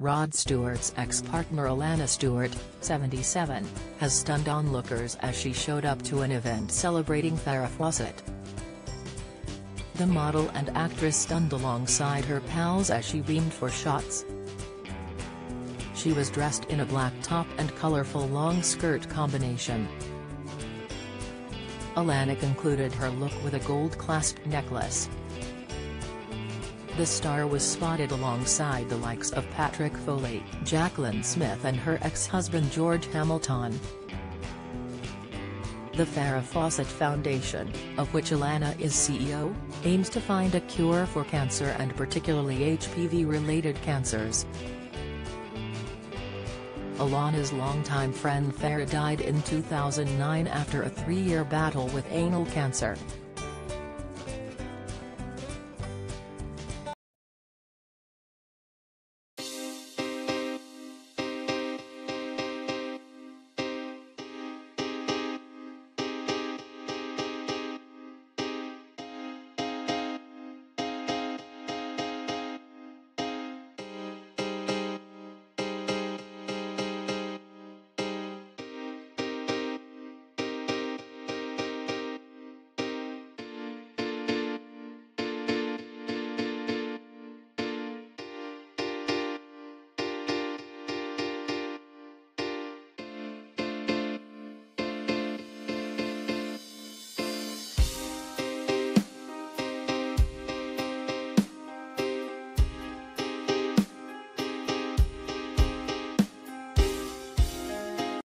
Rod Stewart's ex-partner Alana Stewart, 77, has stunned onlookers as she showed up to an event celebrating Farrah Fawcett. The model and actress stunned alongside her pals as she beamed for shots. She was dressed in a black top and colorful long skirt combination. Alana concluded her look with a gold-clasped necklace. The star was spotted alongside the likes of Patrick Foley, Jaclyn Smith and her ex-husband George Hamilton. The Farrah Fawcett Foundation, of which Alana is CEO, aims to find a cure for cancer and particularly HPV-related cancers. Alana's longtime friend Farrah died in 2009 after a three-year battle with anal cancer.